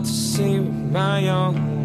to see with my own.